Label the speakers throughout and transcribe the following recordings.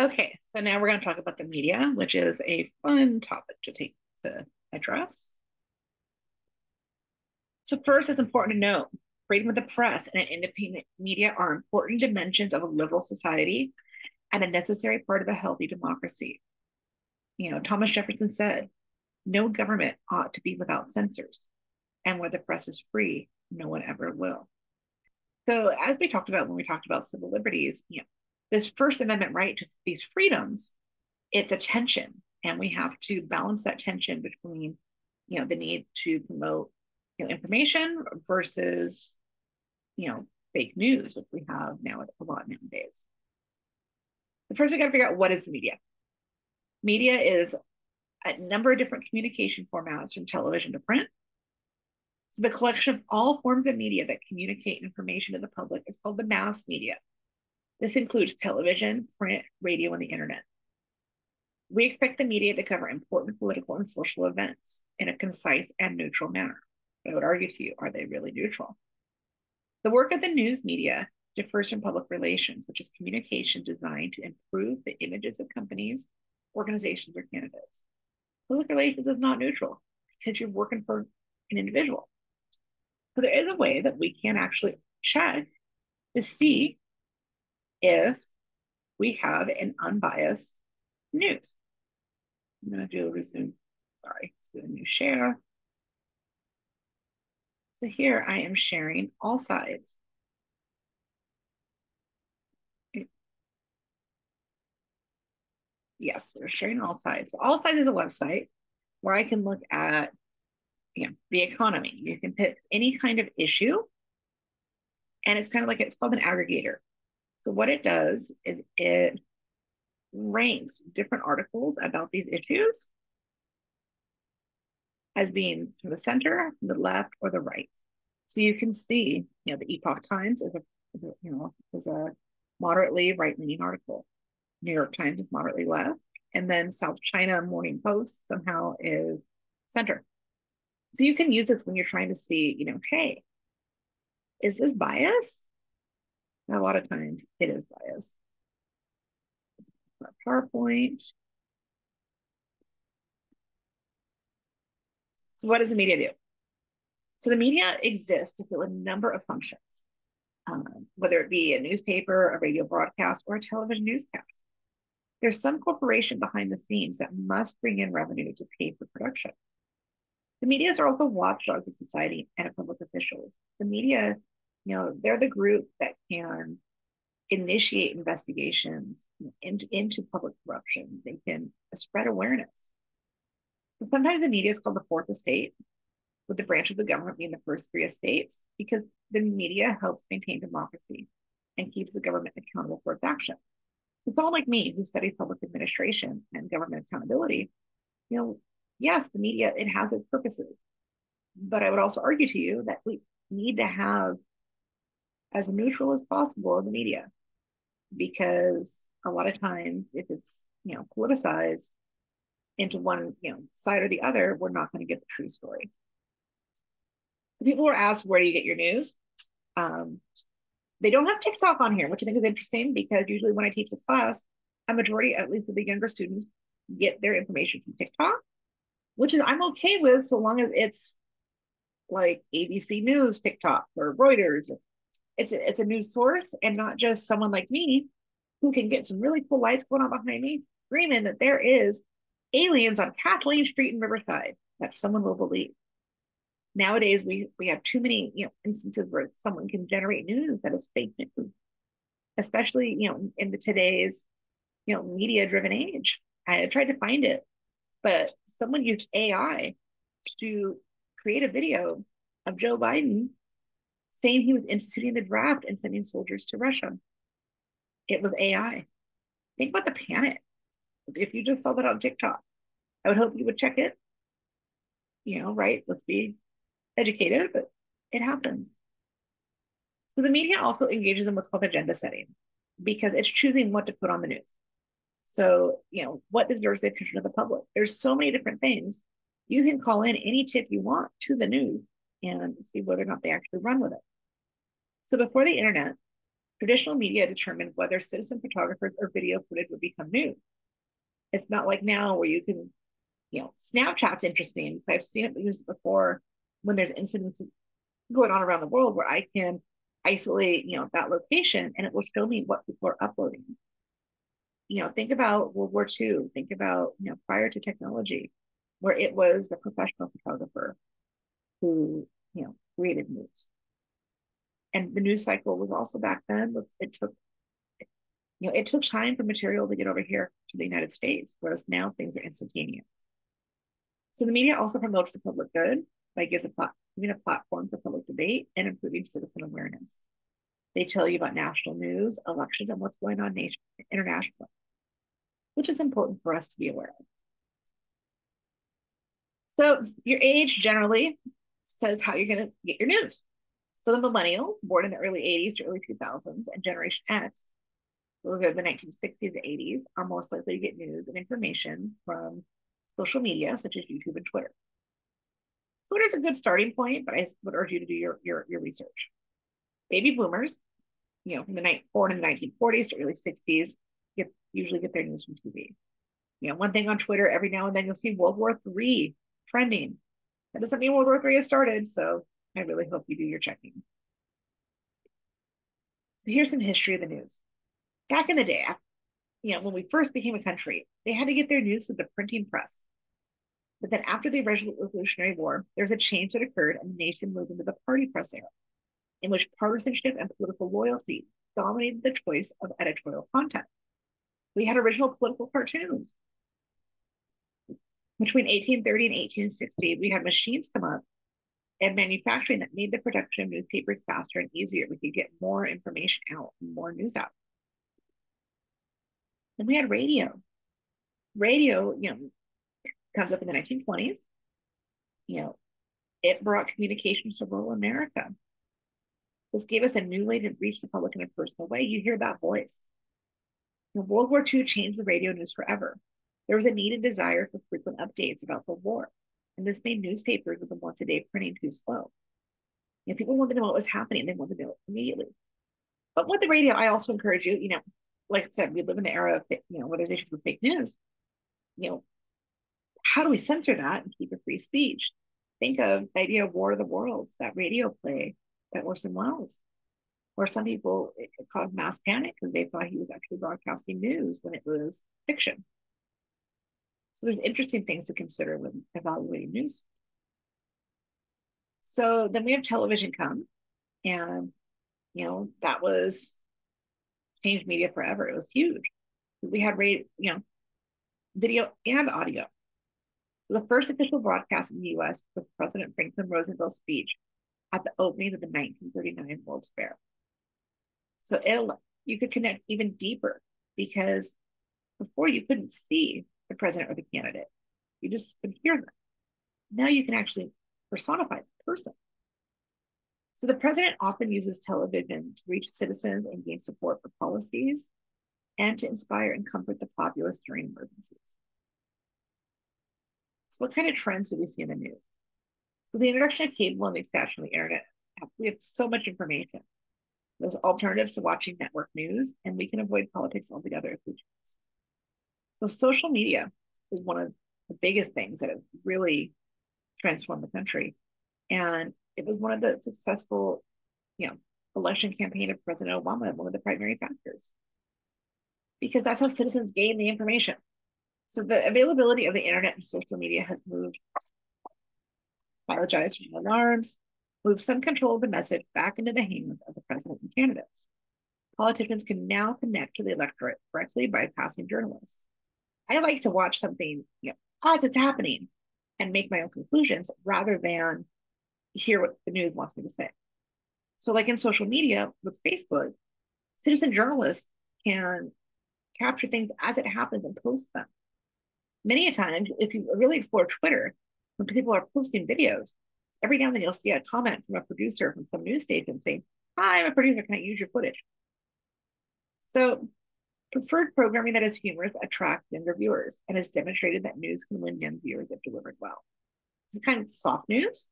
Speaker 1: Okay, so now we're going to talk about the media, which is a fun topic to take to address. So first, it's important to note freedom of the press and an independent media are important dimensions of a liberal society and a necessary part of a healthy democracy. You know, Thomas Jefferson said, no government ought to be without censors. And where the press is free, no one ever will. So as we talked about when we talked about civil liberties, you know, this First Amendment right to these freedoms, it's a tension. And we have to balance that tension between, you know, the need to promote you know, information versus, you know, fake news, which we have now a lot nowadays. But first, we got to figure out what is the media. Media is a number of different communication formats from television to print. So the collection of all forms of media that communicate information to the public is called the mass media. This includes television, print, radio, and the internet. We expect the media to cover important political and social events in a concise and neutral manner. But I would argue to you, are they really neutral? The work of the news media differs from public relations, which is communication designed to improve the images of companies, organizations, or candidates. Public relations is not neutral because you're working for an individual. So there is a way that we can actually check to see if we have an unbiased news. I'm going to do a resume. Sorry, let's do a new share. So here I am sharing AllSides. Yes, we're sharing AllSides. All sides of the website where I can look at you know, the economy. You can pick any kind of issue. And it's kind of like it's called an aggregator. So what it does is it ranks different articles about these issues as being from the center, the left, or the right. So you can see, you know, the Epoch Times is a, is a you know, is a moderately right-leaning article. New York Times is moderately left, and then South China Morning Post somehow is center. So you can use this when you're trying to see, you know, hey, is this bias? A lot of times it is bias. PowerPoint. So what does the media do? So the media exists to fill a number of functions, um, whether it be a newspaper, a radio broadcast, or a television newscast. There's some corporation behind the scenes that must bring in revenue to pay for production. The media are also watchdogs of society and of public officials. The media, you know, they're the group that can initiate investigations into, into public corruption. They can spread awareness. Sometimes the media is called the fourth estate, with the branch of the government being the first three estates, because the media helps maintain democracy and keeps the government accountable for its actions. It's all like me, who studies public administration and government accountability. You know, yes, the media, it has its purposes. But I would also argue to you that we need to have as neutral as possible in the media. Because a lot of times if it's you know politicized into one you know side or the other we're not going to get the true story. People were asked where do you get your news? Um, they don't have tiktok on here which i think is interesting because usually when i teach this class a majority at least of the younger students get their information from tiktok which is i'm okay with so long as it's like abc news tiktok or reuters or it's a, it's a news source and not just someone like me who can get some really cool lights going on behind me screaming that there is aliens on Kathleen Street in Riverside that someone will believe. Nowadays, we we have too many you know instances where someone can generate news that is fake news, especially you know in the today's you know media driven age. I tried to find it, but someone used AI to create a video of Joe Biden saying he was instituting the draft and sending soldiers to Russia. It was AI. Think about the panic. If you just saw that on TikTok, I would hope you would check it. You know, right? Let's be educated, but it happens. So the media also engages in what's called agenda setting because it's choosing what to put on the news. So, you know, what deserves the attention of the public? There's so many different things. You can call in any tip you want to the news and see whether or not they actually run with it. So before the internet, Traditional media determined whether citizen photographers or video footage would become news. It's not like now where you can, you know, Snapchat's interesting. because I've seen it used before when there's incidents going on around the world where I can isolate, you know, that location and it will show me what people are uploading. You know, think about World War II, think about, you know, prior to technology, where it was the professional photographer who, you know, created news. And the news cycle was also back then, was it took, you know, it took time for material to get over here to the United States, whereas now things are instantaneous. So the media also promotes the public good by gives a plat- giving a platform for public debate and improving citizen awareness. They tell you about national news, elections, and what's going on nation- internationally, which is important for us to be aware of. So your age generally says how you're going to get your news. So the millennials, born in the early 80s to early 2000s, and Generation X, those are the 1960s to 80s, are most likely to get news and information from social media such as YouTube and Twitter. Twitter's a good starting point, but I would urge you to do your, your, your research. Baby boomers, you know, from the night born in the 1940s to early 60s, get usually get their news from TV. You know, one thing on Twitter, every now and then you'll see World War III trending. That doesn't mean World War III has started, so I really hope you do your checking. So here's some history of the news. Back in the day, you know, when we first became a country, they had to get their news through the printing press. But then after the Revolutionary War, there's a change that occurred and the nation moved into the party press era, in which partisanship and political loyalty dominated the choice of editorial content. We had original political cartoons. Between 1830 and 1860, we had machines come up and manufacturing that made the production of newspapers faster and easier. We could get more information out, more news out. And we had radio. Radio, you know, comes up in the 1920s. You know, it brought communications to rural America. This gave us a new way to reach the public in a personal way. You hear that voice. World War II changed the radio news forever. There was a need and desire for frequent updates about the war, and this made newspapers with the once a day printing too slow. Know, people wanted to know what was happening, they wanted to know immediately. But with the radio, I also encourage you, you know, like I said, we live in the era of, you know, where there's issues with fake news. You know, how do we censor that and keep a free speech? Think of the idea of War of the Worlds, that radio play that Orson Welles, where some people it caused mass panic because they thought he was actually broadcasting news when it was fiction. So there's interesting things to consider when evaluating news. So then we have television come, and you know that was changed media forever. It was huge. We had radio, you know, video and audio. So the first official broadcast in the US was President Franklin Roosevelt's speech at the opening of the 1939 World's Fair. So it you could connect even deeper because before you couldn't see the president or the candidate. You just could hear them. Now you can actually personify the person. So the president often uses television to reach citizens and gain support for policies and to inspire and comfort the populace during emergencies. So what kind of trends do we see in the news? With the introduction of cable and the expansion of the internet, we have so much information. There's alternatives to watching network news, and we can avoid politics altogether if we choose. So social media is one of the biggest things that have really transformed the country. And it was one of the successful, you know, election campaign of President Obama, one of the primary factors. Because that's how citizens gain the information. So the availability of the internet and social media has moved, apologize for alarms, moved some control of the message back into the hands of the president and candidates. Politicians can now connect to the electorate directly by passing journalists. I like to watch something you know, as it's happening and make my own conclusions rather than hear what the news wants me to say. So, like in social media with Facebook, citizen journalists can capture things as it happens and post them many a time, if you really explore Twitter, when people are posting videos, every now and then you'll see a comment from a producer from some news station saying, Hi, I'm a producer, can I use your footage? So preferred programming that is humorous attracts younger viewers and has demonstrated that news can win young viewers if delivered well. It's kind of soft news.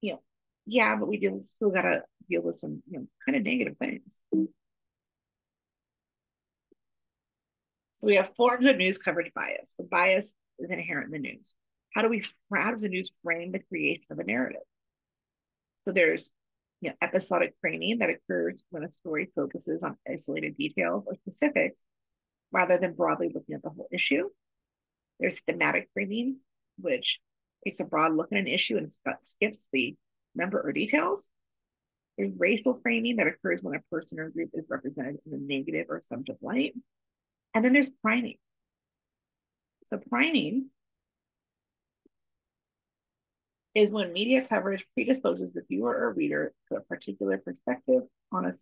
Speaker 1: You know, yeah, but we do still gotta deal with some you know, kind of negative things. So we have forms of news coverage bias. So bias is inherent in the news. How do we how does the news frame the creation of a narrative? So there's you know, episodic framing that occurs when a story focuses on isolated details or specifics rather than broadly looking at the whole issue. There's thematic framing, which takes a broad look at an issue and skips the number or details. There's racial framing that occurs when a person or group is represented in a negative or assumptive light. And then there's priming. So priming is when media coverage predisposes the viewer or reader to a particular perspective on a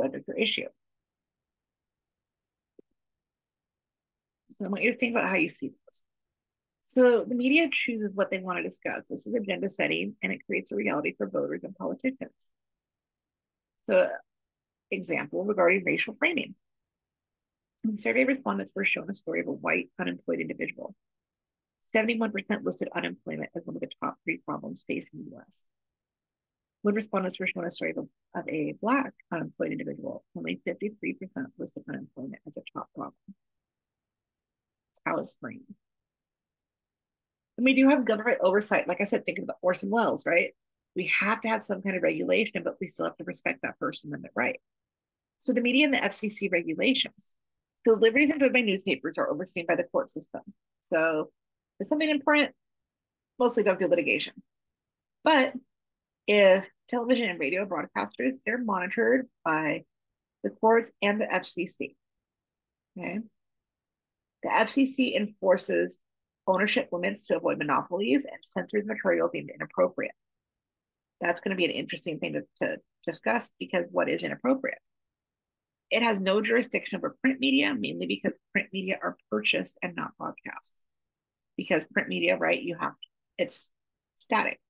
Speaker 1: subject or issue. So I want you to think about how you see this. So the media chooses what they want to discuss. This is agenda setting, and it creates a reality for voters and politicians. So, example regarding racial framing. The survey respondents were shown a story of a white unemployed individual. 71% listed unemployment as one of the top three problems facing the US. When respondents were shown a story of a, of a Black unemployed individual, only 53% listed unemployment as a top problem. It's framed. And we do have government oversight. Like I said, think of the Orson Welles, right? We have to have some kind of regulation, but we still have to respect that and their right. So the media and the FCC regulations. Deliveries enjoyed by newspapers are overseen by the court system. So if something in print, mostly don't through litigation. But if television and radio broadcasters, they're monitored by the courts and the FCC. Okay. The FCC enforces ownership limits to avoid monopolies and censors material deemed inappropriate. That's going to be an interesting thing to, to discuss because what is inappropriate? It has no jurisdiction over print media, mainly because print media are purchased and not broadcast. Because print media, right, you have it's static.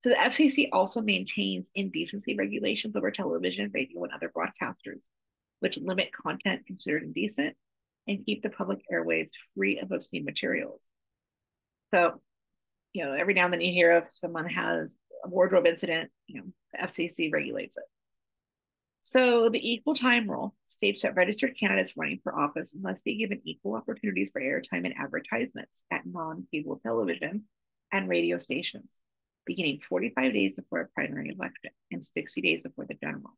Speaker 1: So the FCC also maintains indecency regulations over television, radio, and other broadcasters, which limit content considered indecent and keep the public airwaves free of obscene materials. So, you know, every now and then you hear if someone has a wardrobe incident, you know, the FCC regulates it. So the equal time rule states that registered candidates running for office must be given equal opportunities for airtime and advertisements at non-cable television and radio stations, beginning 45 days before a primary election and 60 days before the general.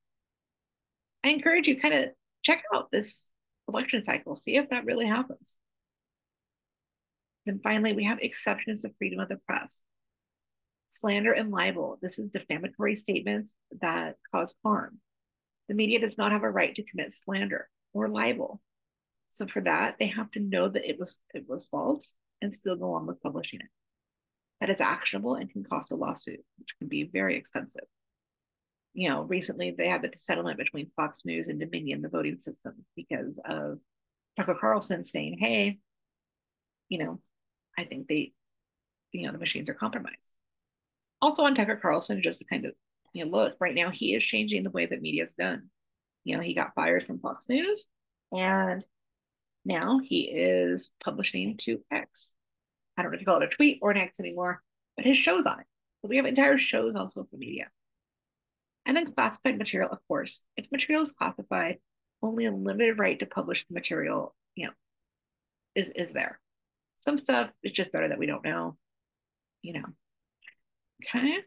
Speaker 1: I encourage you kind of check out this election cycle, see if that really happens. Then finally, we have exceptions to freedom of the press. Slander and libel. This is defamatory statements that cause harm. The media does not have a right to commit slander or libel. So for that, they have to know that it was it was false and still go on with publishing it. That it's actionable and can cost a lawsuit, which can be very expensive you know, recently they had the settlement between Fox News and Dominion, the voting system, because of Tucker Carlson saying, hey, you know, I think they, you know, the machines are compromised. Also on Tucker Carlson, just to kind of, you know, look, right now he is changing the way that media is done. You know, he got fired from Fox News and now he is publishing to X. I don't know if you call it a tweet or an X anymore, but his show's on it. So we have entire shows on social media. And then classified material, of course. If material is classified, only a limited right to publish the material, you know, is is there. Some stuff is just better that we don't know, you know. Okay.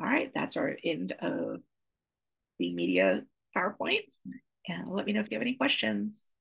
Speaker 1: All right, that's our end of the media PowerPoint. And let me know if you have any questions.